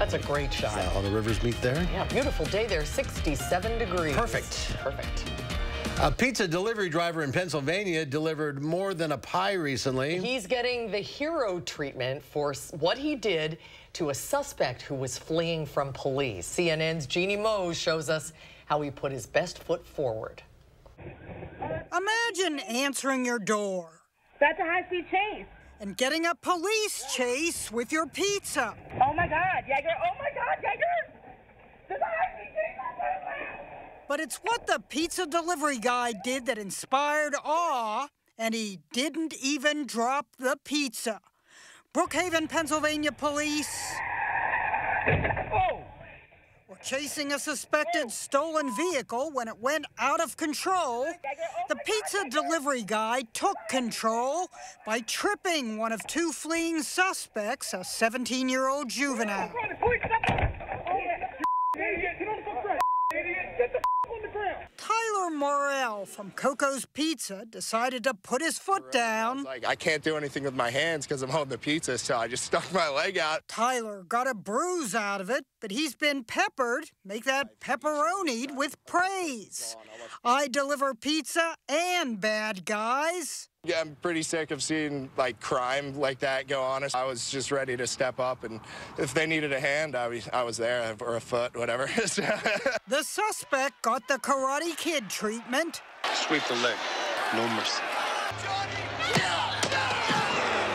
That's a great shot. Yeah, all the rivers meet there. Yeah, beautiful day there, 67 degrees. Perfect. Perfect. A pizza delivery driver in Pennsylvania delivered more than a pie recently. He's getting the hero treatment for what he did to a suspect who was fleeing from police. CNN's Jeanne Moos shows us how he put his best foot forward. Imagine answering your door. That's a high-speed chase. And getting a police chase with your pizza. Oh my God, Jaeger! Oh my God, Jaeger! There's a high-speed chase but it's what the pizza delivery guy did that inspired awe, and he didn't even drop the pizza. Brookhaven, Pennsylvania police oh. Chasing a suspected stolen vehicle when it went out of control. The pizza delivery guy took control by tripping one of two fleeing suspects, a 17 year old juvenile. Tyler Morrell from Coco's Pizza decided to put his foot down. Like, I can't do anything with my hands because I'm holding the pizza, so I just stuck my leg out. Tyler got a bruise out of it, but he's been peppered. Make that pepperoni with praise. I deliver pizza and bad guys. Yeah, I'm pretty sick of seeing like crime like that go on. I was just ready to step up, and if they needed a hand, I was, I was there, or a foot, whatever. the suspect got the Karate Kid treatment. Sweep the leg. No mercy.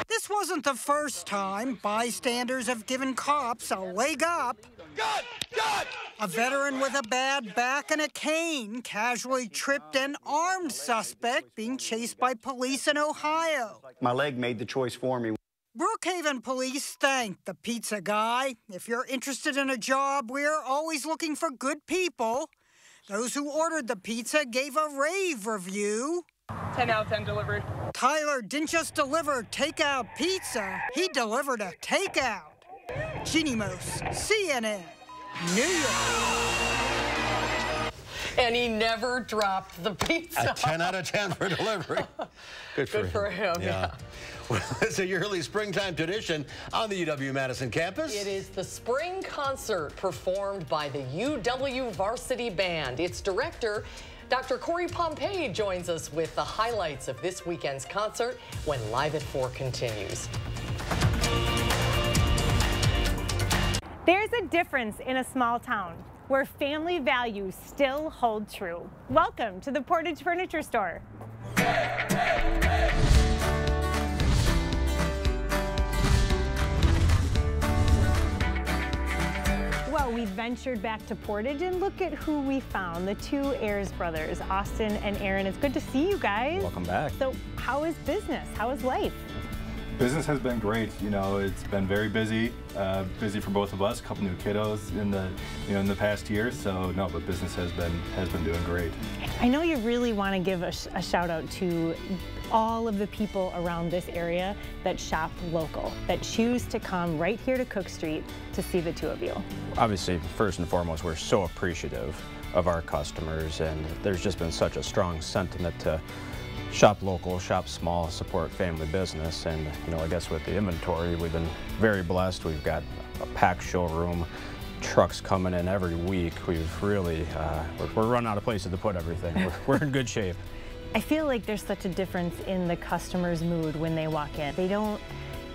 This wasn't the first time bystanders have given cops a leg up. God! God! A veteran with a bad back and a cane casually tripped an armed suspect being chased by police in Ohio. My leg made the choice for me. Brookhaven police thank the pizza guy. If you're interested in a job, we're always looking for good people. Those who ordered the pizza gave a rave review. 10 out of 10 delivered. Tyler didn't just deliver takeout pizza, he delivered a takeout. Jeanne Moos, CNN, New York. And he never dropped the pizza. A 10 out of 10 for delivery. Good for Good him. for him, yeah. Well, it's a yearly springtime tradition on the UW-Madison campus. It is the spring concert performed by the UW Varsity Band. Its director, Dr. Corey Pompey, joins us with the highlights of this weekend's concert when Live at 4 continues. There's a difference in a small town where family values still hold true. Welcome to the Portage Furniture Store. Well, we ventured back to Portage and look at who we found, the two Ayers brothers, Austin and Aaron. It's good to see you guys. Welcome back. So how is business? How is life? Business has been great. You know, it's been very busy, uh, busy for both of us. A couple new kiddos in the, you know, in the past year. So no, but business has been has been doing great. I know you really want to give a, sh a shout out to all of the people around this area that shop local, that choose to come right here to Cook Street to see the two of you. Obviously, first and foremost, we're so appreciative of our customers, and there's just been such a strong sentiment to shop local, shop small, support family business. And, you know, I guess with the inventory, we've been very blessed. We've got a packed showroom, trucks coming in every week. We've really, uh, we're, we're, running out of places to put everything. We're, we're in good shape. I feel like there's such a difference in the customer's mood when they walk in. They don't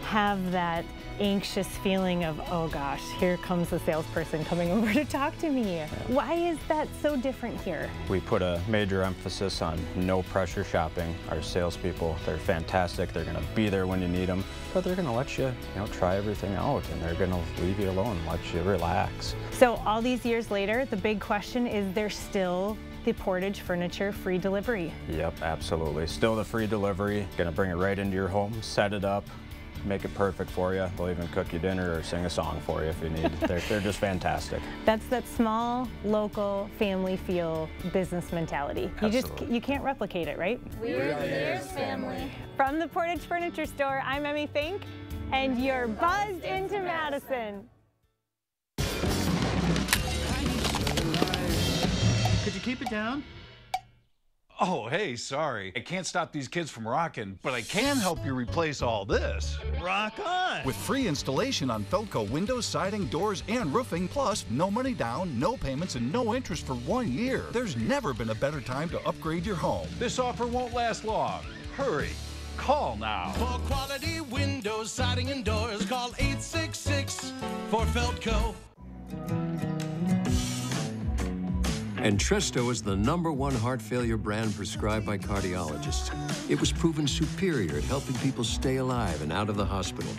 have that anxious feeling of, oh gosh, here comes the salesperson coming over to talk to me. Yeah. Why is that so different here? We put a major emphasis on no pressure shopping. Our salespeople, they're fantastic. They're gonna be there when you need them, but they're gonna let you, you know, try everything out and they're gonna leave you alone, let you relax. So all these years later, the big question is there still the Portage Furniture free delivery? Yep, absolutely. Still the free delivery. Gonna bring it right into your home, set it up, make it perfect for you. They'll even cook you dinner or sing a song for you if you need. they're, they're just fantastic. That's that small, local, family feel business mentality. You just you can't replicate it, right? We're the Ayers family. From the Portage Furniture Store, I'm Emmy Fink, and you're buzzed into Madison. Could you keep it down? Oh, hey, sorry. I can't stop these kids from rocking, but I can help you replace all this. Rock on! With free installation on Feldco windows, siding, doors, and roofing, plus no money down, no payments, and no interest for one year. There's never been a better time to upgrade your home. This offer won't last long. Hurry. Call now. For quality windows, siding, and doors, call 866 for Feldco. Entresto is the number one heart failure brand prescribed by cardiologists. It was proven superior at helping people stay alive and out of the hospital.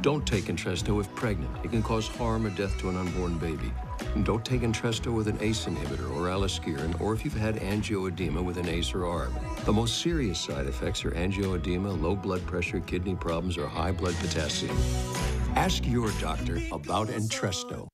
Don't take Entresto if pregnant. It can cause harm or death to an unborn baby. And don't take Entresto with an ACE inhibitor or aliskiren, or if you've had angioedema with an ACE or ARB. The most serious side effects are angioedema, low blood pressure, kidney problems, or high blood potassium. Ask your doctor about Entresto.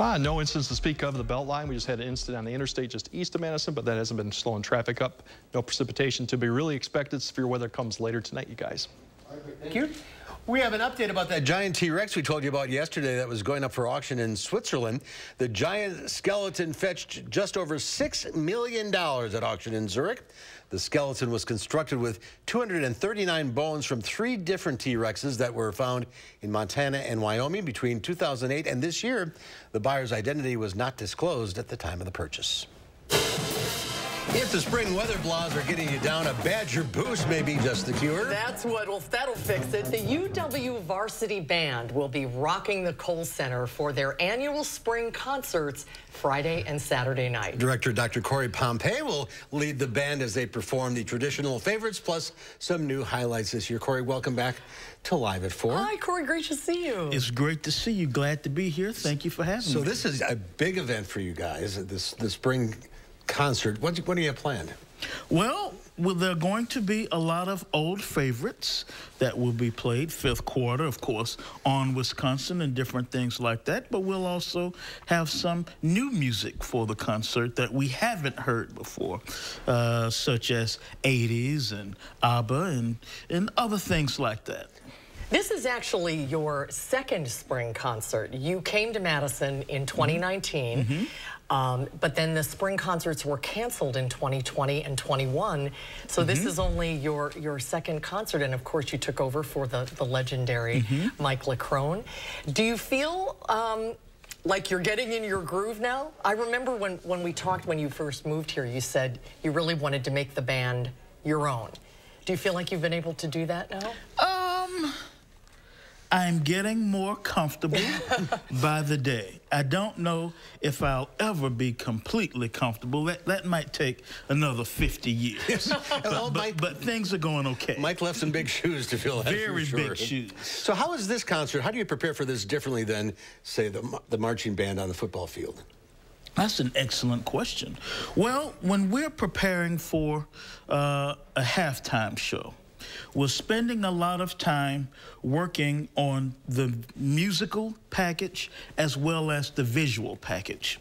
No incidents to speak of the Beltline. We just had an incident on the interstate just east of Madison, but that hasn't been slowing traffic up. No precipitation to be really expected. Severe weather comes later tonight, you guys. Thank you. We have an update about that giant T-Rex we told you about yesterday that was going up for auction in Switzerland. The giant skeleton fetched just over $6 million at auction in Zurich. The skeleton was constructed with 239 bones from three different T-Rexes that were found in Montana and Wyoming between 2008 and this year. The buyer's identity was not disclosed at the time of the purchase. If the spring weather blahs are getting you down, a Badger boost may be just the cure. That's what will that'll fix it. The UW Varsity Band will be rocking the Kohl Center for their annual spring concerts Friday and Saturday night. Director Dr. Corey Pompey will lead the band as they perform the traditional favorites plus some new highlights this year. Corey, welcome back to Live at 4. Hi, Corey. Great to see you. It's great to see you. Glad to be here. Thank you for having so me. So this is a big event for you guys, this the spring concert. What, what do you have planned? Well, well, there are going to be a lot of old favorites that will be played, fifth quarter, of course, on Wisconsin and different things like that. But we'll also have some new music for the concert that we haven't heard before, uh, such as 80s and ABBA and, and other things like that. This is actually your second spring concert. You came to Madison in 2019. Mm -hmm. Um, but then the spring concerts were canceled in 2020 and 21. So mm -hmm. this mm-hmm. is only your your second concert, and of course you took over for the the legendary mm -hmm. Mike Leckrone. Do you feel? Um, like you're getting in your groove now? I remember when, when we talked when you first moved here, you said you really wanted to make the band your own. Do you feel like you've been able to do that now? Um, I'm getting more comfortable by the day. I don't know if I'll ever be completely comfortable. That, that might take another 50 years. but, but, but, things are going okay. Mike left some big shoes to fill. Very sure. big shoes. So how is this concert, how do you prepare for this differently than, say, the, the marching band on the football field? That's an excellent question. Well, when we're preparing for uh, a halftime show, was spending a lot of time working on the musical package as well as the visual package.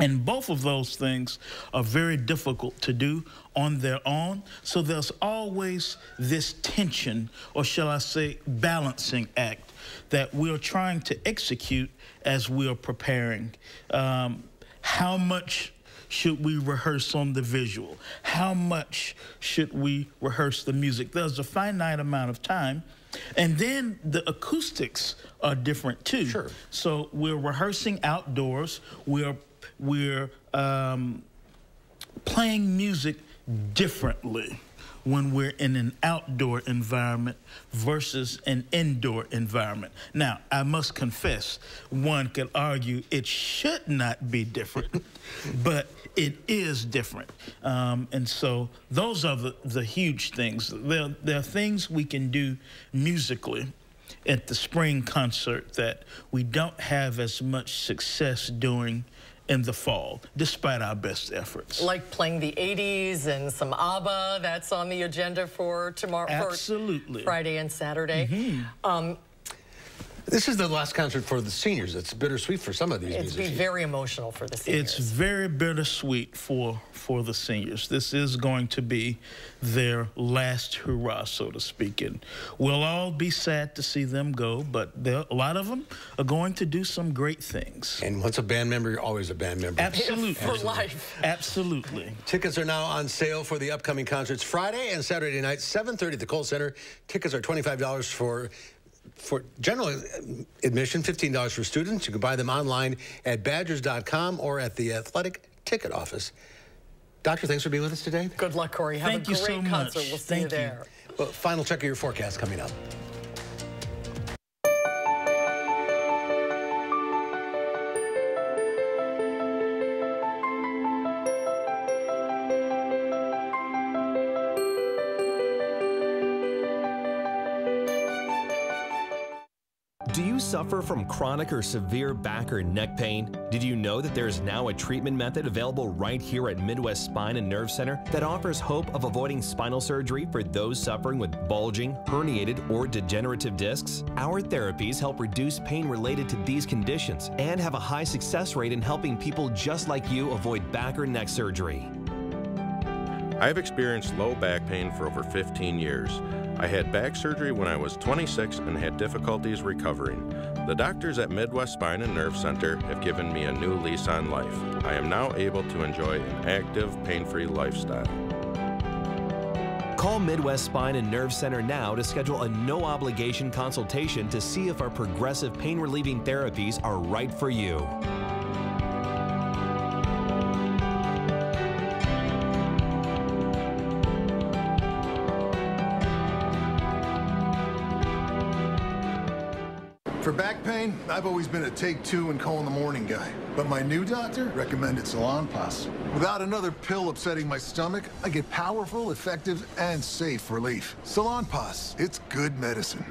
And both of those things are very difficult to do on their own. So there's always this tension, or shall I say, balancing act that we're trying to execute as we're preparing. Um, how much should we rehearse on the visual? How much should we rehearse the music? There's a finite amount of time. And then the acoustics are different too. Sure. So we're rehearsing outdoors. We're we're um, playing music differently when we're in an outdoor environment versus an indoor environment. Now, I must confess, one could argue it should not be different, but it is different. Um, and so those are the, the huge things. There, there are things we can do musically at the spring concert that we don't have as much success doing in the fall, despite our best efforts. Like playing the 80s and some ABBA, that's on the agenda for tomorrow. Absolutely. Friday and Saturday. Mm -hmm. um, This is the last concert for the seniors. It's bittersweet for some of these musicians. It's very emotional for the seniors. It's very bittersweet for for the seniors. This is going to be their last hurrah, so to speak, and we'll all be sad to see them go. But a lot of them are going to do some great things. And once a band member, you're always a band member. Absolutely, For life. Absolutely. Tickets are now on sale for the upcoming concerts Friday and Saturday night, 7:30 at the Kohl Center. Tickets are $25 for for general uh, admission, $15 for students. You can buy them online at badgers.com or at the Athletic Ticket Office. Doctor, thanks for being with us today. Good luck, Corey. Have Thank a you great so much. concert. We'll see Thank you. there. Well, final check of your forecast coming up. Suffer from chronic or severe back or neck pain? Did you know that there is now a treatment method available right here at Midwest Spine and Nerve Center that offers hope of avoiding spinal surgery for those suffering with bulging, herniated, or degenerative discs? Our therapies help reduce pain related to these conditions and have a high success rate in helping people just like you avoid back or neck surgery. I've experienced low back pain for over 15 years. I had back surgery when I was 26 and had difficulties recovering. The doctors at Midwest Spine and Nerve Center have given me a new lease on life. I am now able to enjoy an active, pain free lifestyle. Call Midwest Spine and Nerve Center now to schedule a no obligation consultation to see if our progressive pain relieving therapies are right for you. I've always been a take two and call in the morning guy. But my new doctor recommended Salonpas. Without another pill upsetting my stomach, I get powerful, effective, and safe relief. Salonpas, it's good medicine.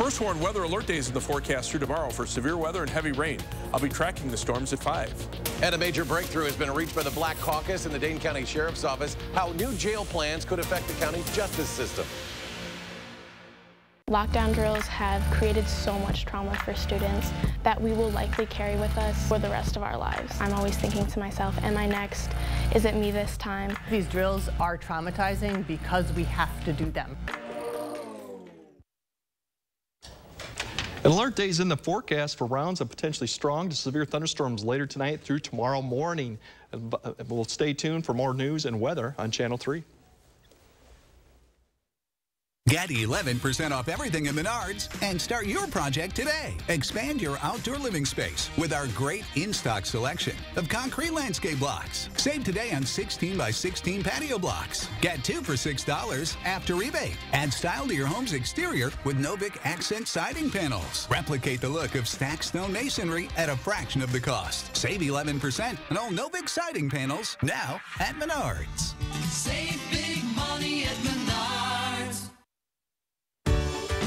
First warned weather alert days in the forecast through tomorrow for severe weather and heavy rain. I'll be tracking the storms at 5. And a major breakthrough has been reached by the Black Caucus and the Dane County Sheriff's Office how new jail plans could affect the county's justice system. Lockdown drills have created so much trauma for students that we will likely carry with us for the rest of our lives. I'm always thinking to myself, am I next? Is it me this time? These drills are traumatizing because we have to do them. An alert day is in the forecast for rounds of potentially strong to severe thunderstorms later tonight through tomorrow morning. Uh, We'll stay tuned for more news and weather on Channel 3. Get 11% off everything in Menards and start your project today. Expand your outdoor living space with our great in-stock selection of concrete landscape blocks. Save today on 16 by 16 patio blocks. Get two for $6 after rebate. Add style to your home's exterior with Novik accent siding panels. Replicate the look of stacked stone masonry at a fraction of the cost. Save 11% on all Novik siding panels now at Menards. Save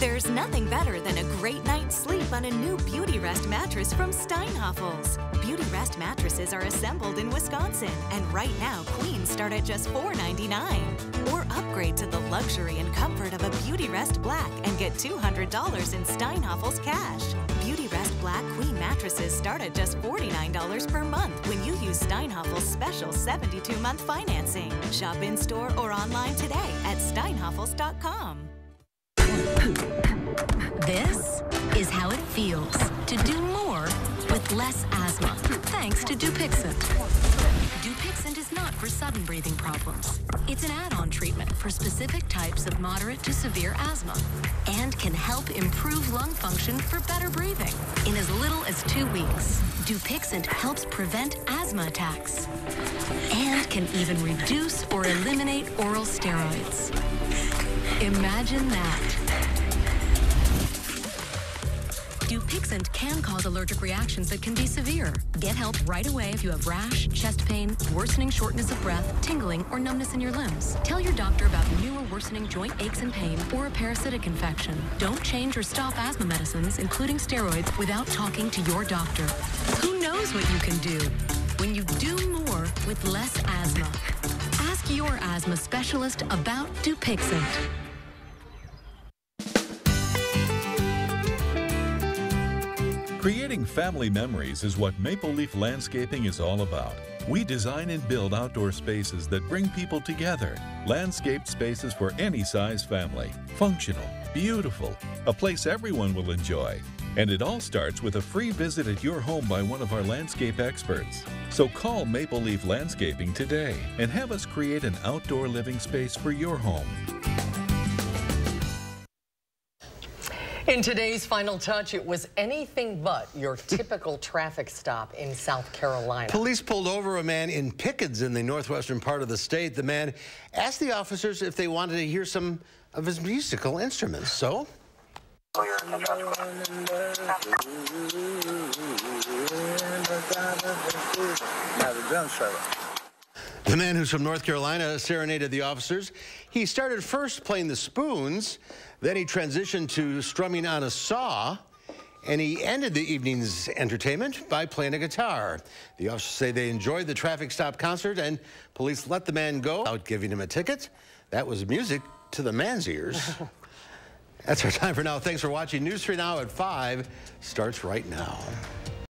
There's nothing better than a great night's sleep on a new Beautyrest mattress from Steinhafels. Beauty Rest mattresses are assembled in Wisconsin, and right now queens start at just $4.99. Or upgrade to the luxury and comfort of a Beautyrest Black and get $200 in Steinhafels cash. Beautyrest Black Queen mattresses start at just $49 per month when you use Steinhafels' special 72-month financing. Shop in store or online today at steinhafels.com. This is how it feels to do more with less asthma, thanks to Dupixent. Dupixent is not for sudden breathing problems. It's an add-on treatment for specific types of moderate to severe asthma and can help improve lung function for better breathing in as little as two weeks. Dupixent helps prevent asthma attacks and can even reduce or eliminate oral steroids. Imagine that. Dupixent can cause allergic reactions that can be severe. Get help right away if you have rash, chest pain, worsening shortness of breath, tingling, or numbness in your limbs. Tell your doctor about new or worsening joint aches and pain or a parasitic infection. Don't change or stop asthma medicines, including steroids, without talking to your doctor. Who knows what you can do when you do more with less asthma? Ask your asthma specialist about Dupixent. Creating family memories is what Maple Leaf Landscaping is all about. We design and build outdoor spaces that bring people together. Landscaped spaces for any size family. Functional, beautiful, a place everyone will enjoy. And it all starts with a free visit at your home by one of our landscape experts. So call Maple Leaf Landscaping today and have us create an outdoor living space for your home. In today's final touch, it was anything but your typical traffic stop in South Carolina. Police pulled over a man in Pickens in the northwestern part of the state. The man asked the officers if they wanted to hear some of his musical instruments. So. The man who's from North Carolina serenaded the officers. He started first playing the spoons, then he transitioned to strumming on a saw, and he ended the evening's entertainment by playing a guitar. The officers say they enjoyed the traffic stop concert, and police let the man go without giving him a ticket. That was music to the man's ears. That's our time for now. Thanks for watching. News 3 Now at 5 starts right now.